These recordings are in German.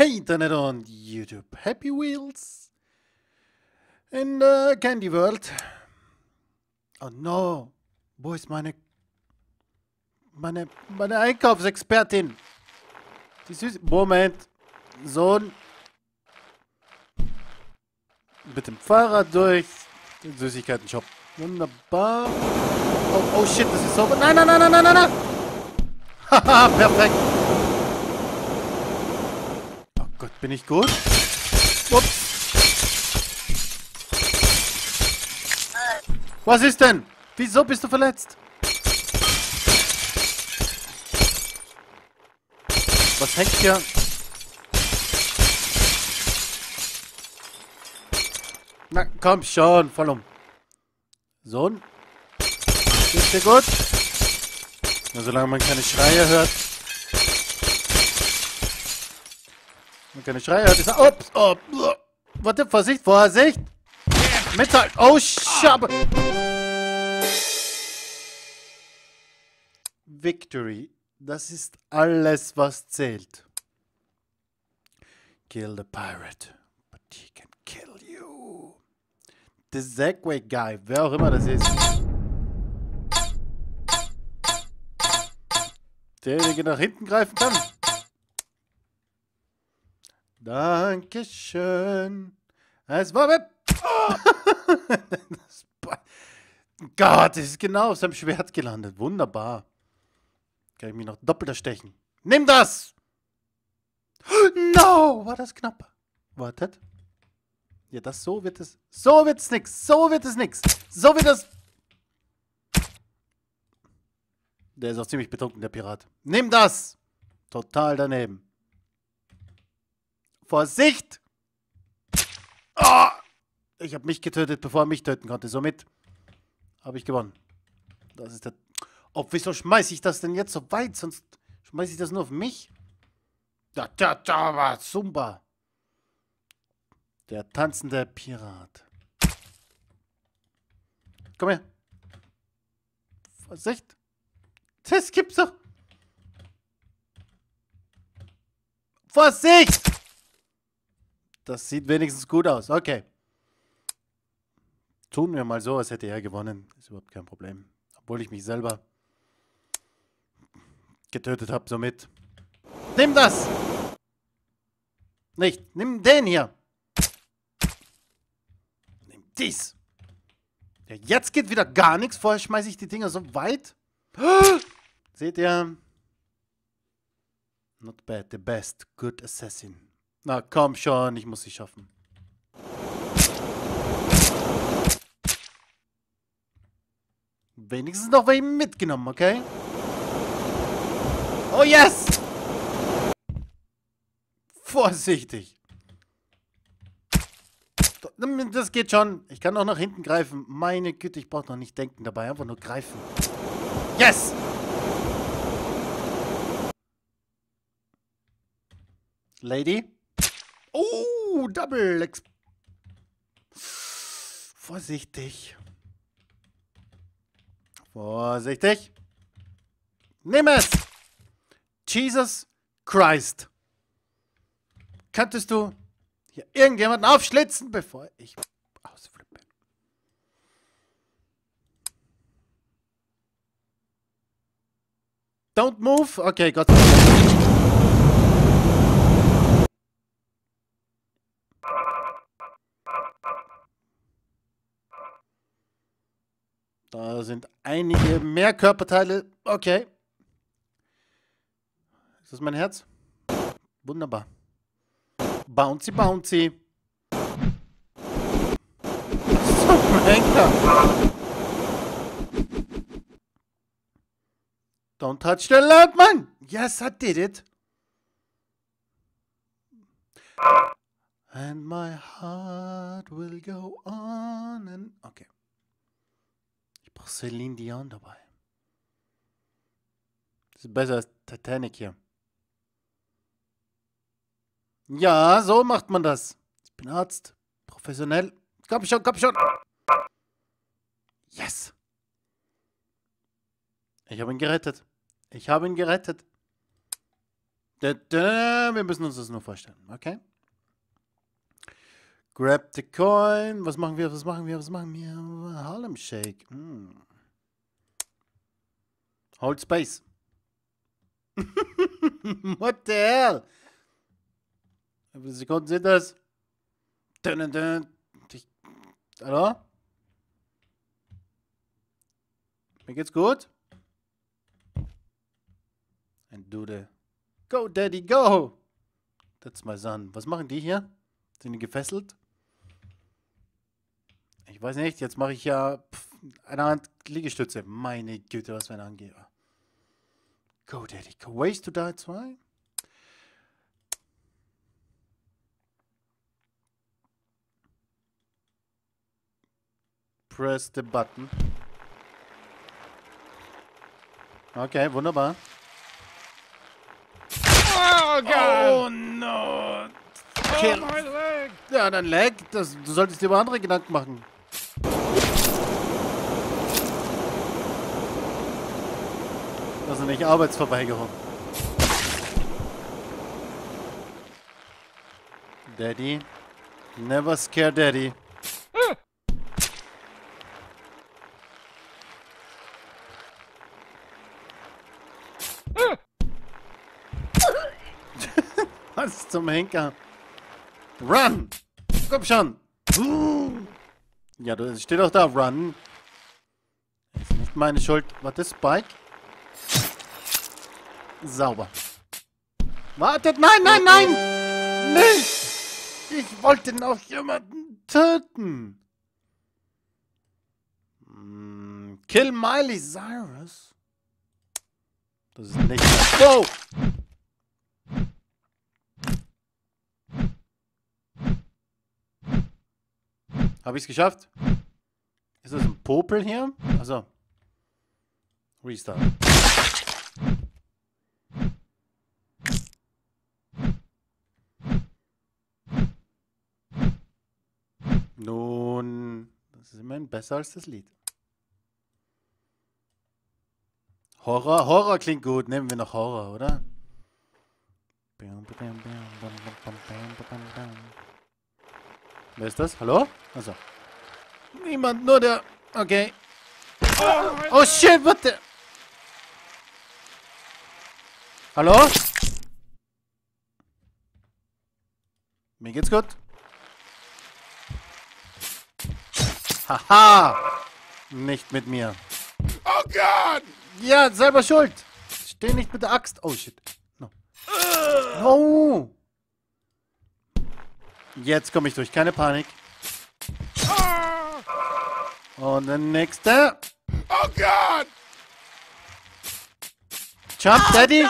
Hey Internet und YouTube, Happy Wheels in the Candy World. Oh no, wo ist meine meine meine Einkaufsexpertin? Die Süß Moment, Sohn, mit dem Fahrrad durch den Süßigkeiten-Shop. Wunderbar. Oh, oh shit, das ist so. Nein, nein, nein, nein, nein, nein, nein. Haha, perfekt. Oh Gott, bin ich gut? Ups. Was ist denn? Wieso bist du verletzt? Was hängt hier? Na, komm schon, voll um. Sohn? Geht's dir gut? Na, solange man keine Schreie hört. Man keine Schreie hört, ist er... Ups, oh, Warte, Vorsicht, Vorsicht! Mitteil! Oh, Schabe! Victory. Das ist alles, was zählt. Kill the pirate, but he can kill you. The Segway Guy, wer auch immer das ist. Derjenige nach hinten greifen kann. Dankeschön. Es war Gott, das ist genau auf seinem Schwert gelandet. Wunderbar. Kann ich mich noch doppelt erstechen. Nimm das! No! War das knapp. Wartet. Ja, das so wird es. So wird es nix. So wird es nix. So wird es. Der ist auch ziemlich betrunken, der Pirat. Nimm das! Total daneben. Vorsicht! Oh! Ich habe mich getötet, bevor er mich töten konnte. Somit habe ich gewonnen. Das ist der Oh, wieso schmeiße ich das denn jetzt so weit? Sonst schmeiße ich das nur auf mich. Da, da, da war Zumba. Der tanzende Pirat. Komm her. Vorsicht. Das gibt's doch. Vorsicht! Das sieht wenigstens gut aus. Okay. Tun wir mal so, als hätte er gewonnen. Ist überhaupt kein Problem. Obwohl ich mich selber getötet habe somit. Nimm das! Nicht, nimm den hier! Nimm dies! Ja, jetzt geht wieder gar nichts. Vorher schmeiße ich die Dinger so weit. Seht ihr? Not bad, the best, good assassin. Na komm schon, ich muss sie schaffen. Wenigstens noch welche mitgenommen, okay? Oh yes! Vorsichtig. Das geht schon. Ich kann auch nach hinten greifen. Meine Güte, ich brauche noch nicht denken dabei. Einfach nur greifen. Yes! Lady? Oh, Double Exp Vorsichtig. Vorsichtig. Nimm es! Jesus Christ. Könntest du hier irgendjemanden aufschlitzen, bevor ich ausflippe? Don't move. Okay, Gott. Da sind einige mehr Körperteile. Okay. Ist das mein Herz? Wunderbar. Bouncy, bouncy. Zum Henker. Don't touch the lamp, man. Yes, I did it. And my heart will go on and... Okay. Brauche Celine Dion dabei. Das ist besser als Titanic hier. Ja, so macht man das. Ich bin Arzt. Professionell. Komm schon, komm schon. Yes. Ich habe ihn gerettet. Ich habe ihn gerettet. Wir müssen uns das nur vorstellen, okay? Grab the coin. Was machen wir? Was machen wir? Was machen wir? Harlem Shake. Hm. Hold space. What the hell? Wie viele Sekunden sind das? Dun, dun, hallo? Mir geht's gut? Ein Dude. Go, Daddy, go! That's my son. Was machen die hier? Sind die gefesselt? Ich weiß nicht, jetzt mache ich ja pff, eine Hand Liegestütze. Meine Güte, was für ein Angeber. Go, Daddy, go. Ways to Die 2? Press the button. Okay, wunderbar. Oh, God! Oh no! Oh, my leg! Ja, dein Leg, das, du solltest dir über andere Gedanken machen. Das ist nicht Arbeitsverweigerung. Daddy. Never scare Daddy. Was zum Henker? Run! Komm schon! Ja, du steht doch da, run. Ist nicht meine Schuld. Warte, Spike. Sauber. Wartet, nein, nein, nein! Nicht! Ich wollte noch jemanden töten. Hm, Kill Miley Cyrus? Das ist nicht... Wow! Habe ich es geschafft? Ist das ein Popel hier? Also. Restart. Nun, das ist immerhin besser als das Lied. Horror, Horror klingt gut. Nehmen wir noch Horror, oder? Wer ist das? Hallo? Also. Niemand, nur der. Okay. Oh, Oh shit, what the? Hallo? Mir geht's gut. Haha! Nicht mit mir. Oh, God! Ja, selber schuld. Steh nicht mit der Axt. Oh shit. No. No. Jetzt komme ich durch. Keine Panik. Und der nächste. Oh, God! Jump, Daddy.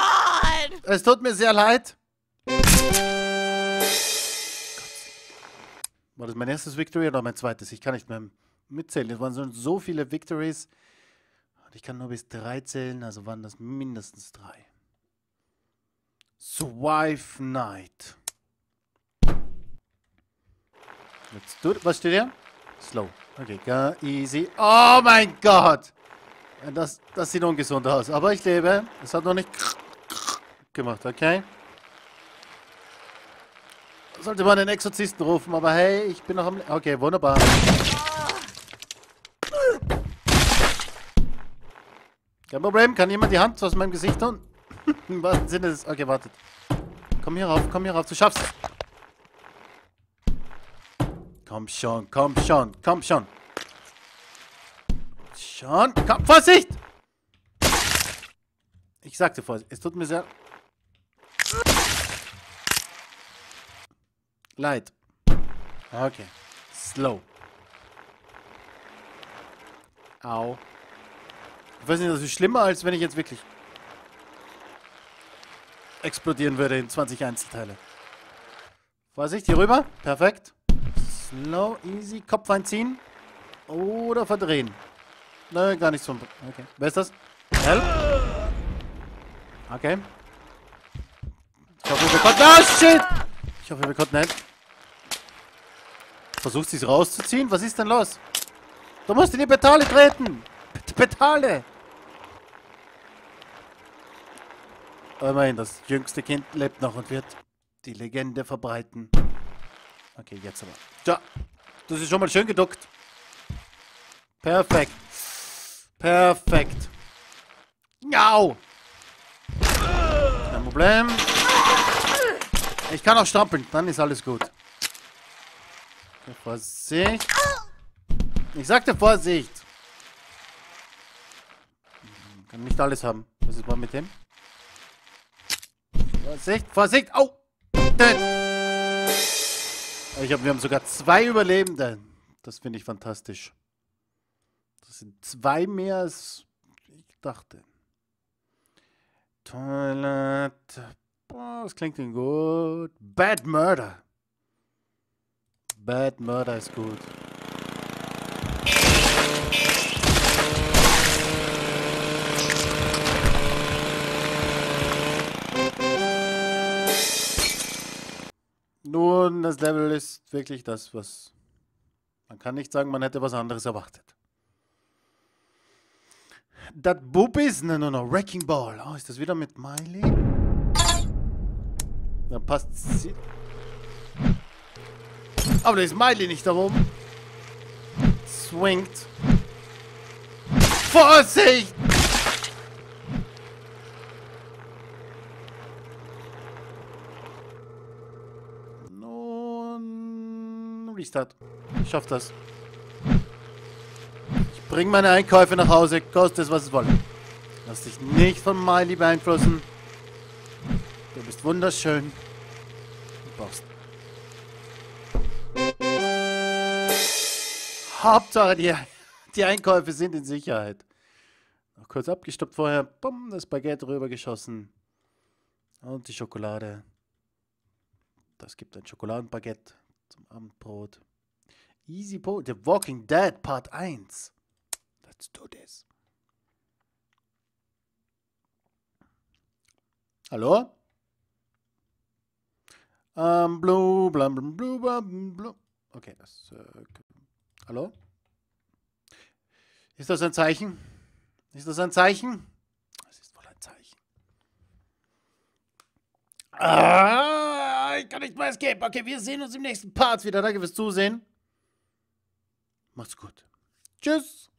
Es tut mir sehr leid. War das mein erstes Victory oder mein zweites? Ich kann nicht mehr mitzählen. Es waren so, so viele Victories. Und ich kann nur bis drei zählen, also waren das mindestens drei. Swipe Knight. Let's do it. Was steht hier? Slow. Okay, go easy. Oh mein Gott! Das, das sieht ungesund aus. Aber ich lebe. Es hat noch nicht gemacht, okay? Sollte man den Exorzisten rufen, aber hey, ich bin noch am... Le okay, wunderbar. Kein Problem, kann jemand die Hand aus meinem Gesicht tun? Im wahrsten Sinne des... Okay, wartet. Komm hier rauf, komm hier rauf, du schaffst es. Komm schon, komm schon, komm schon. Schon, komm, Vorsicht! Ich sagte Vorsicht, es tut mir sehr... Leid. Okay. Slow. Au. Ich weiß nicht, das ist schlimmer, als wenn ich jetzt wirklich explodieren würde in 20 Einzelteile. Vorsicht, hier rüber. Perfekt. Slow, easy. Kopf einziehen. Oder verdrehen. Nein, gar nicht so. Okay. Wer ist das? Help. Okay. Ich hoffe, wir konnten... Oh, shit! Ich hoffe, wir konnten helfen. Versucht es rauszuziehen? Was ist denn los? Du musst in die Pedale treten! P- Pedale! Immerhin, das jüngste Kind lebt noch und wird die Legende verbreiten. Okay, jetzt aber. Ja, das ist schon mal schön geduckt. Perfekt. Perfekt. Au! Kein Problem. Ich kann auch strampeln, dann ist alles gut. Vorsicht. Ich sagte Vorsicht. Kann nicht alles haben. Was ist mal mit dem? Vorsicht, Vorsicht! Au! Ich hab, wir haben sogar zwei Überlebende. Das finde ich fantastisch. Das sind zwei mehr als ich dachte. Toilette. Boah, das klingt denn gut. Bad Murder. Bad Murder ist gut. Nun, das Level ist wirklich das, was... Man kann nicht sagen, man hätte was anderes erwartet. Das Bubis? Nein, nein, nein. Wrecking Ball. Oh, ist das wieder mit Miley? Dann passt sie. Aber da ist Miley nicht da oben. Swingt. Vorsicht! Nun, Restart. Ich schaff das. Ich bring meine Einkäufe nach Hause, kostet es, was es wolle. Lass dich nicht von Miley beeinflussen. Du bist wunderschön. Du brauchst. Hauptsache, die, die Einkäufe sind in Sicherheit. Noch kurz abgestoppt vorher. Bumm, das Baguette rübergeschossen. Und die Schokolade. Das gibt ein Schokoladenbaguette zum Abendbrot. Easy Po. The Walking Dead Part 1. Let's do this. Hallo? Ähm, blue, blam, blam, blue, blam, blue. Okay, das. Äh, hallo? Ist das ein Zeichen? Ist das ein Zeichen? Es ist wohl ein Zeichen. Ich kann nicht mehr escape. Okay, wir sehen uns im nächsten Part wieder. Danke fürs Zusehen. Macht's gut. Tschüss.